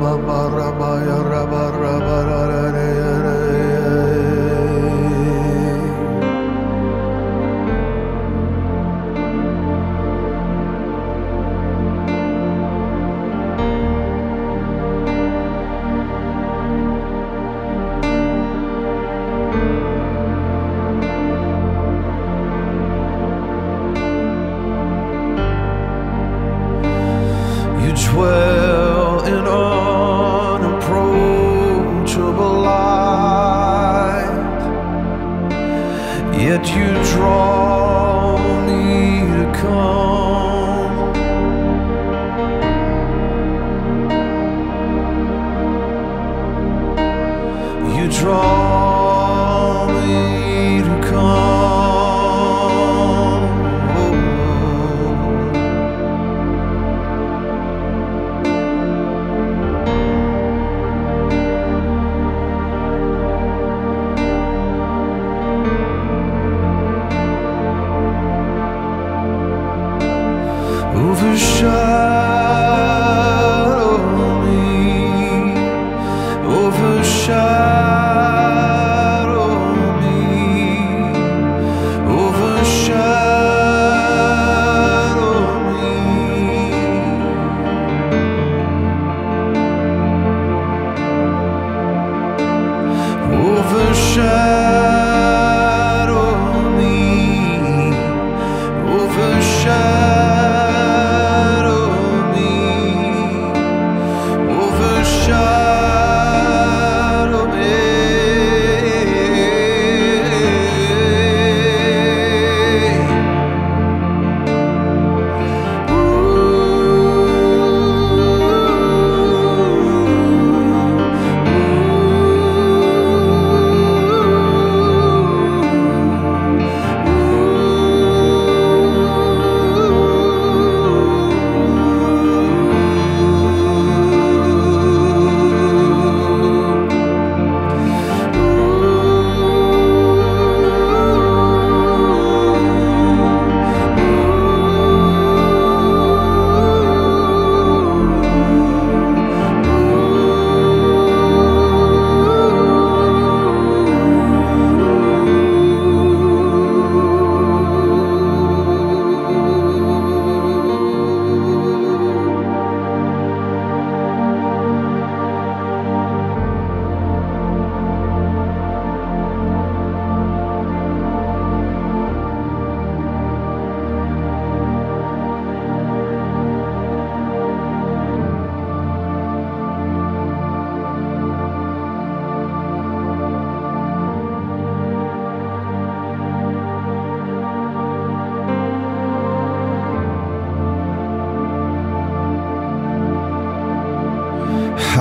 ya ma draw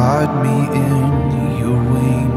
Hide me in your wings.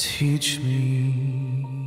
Teach me.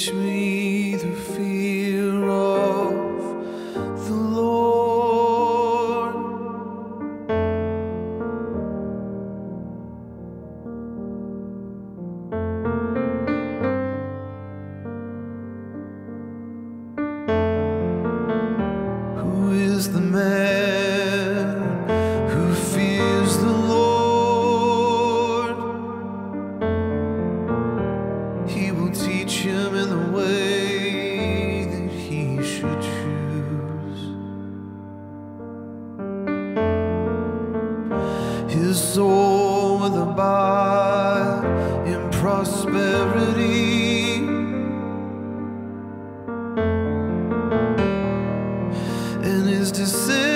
teach me. to see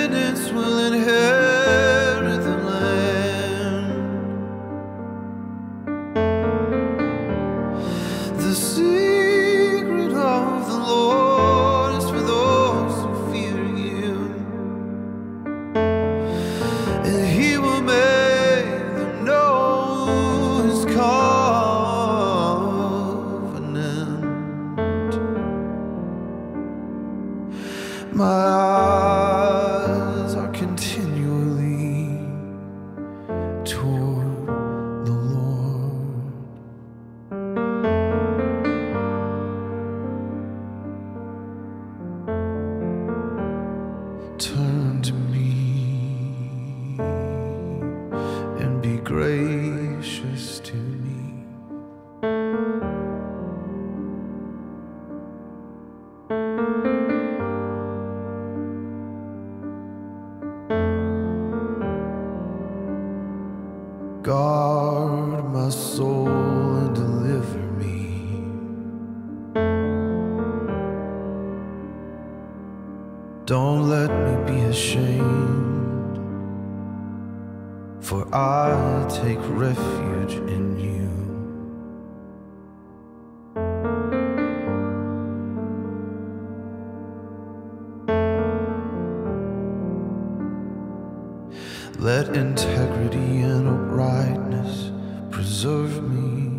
Let integrity and uprightness preserve me.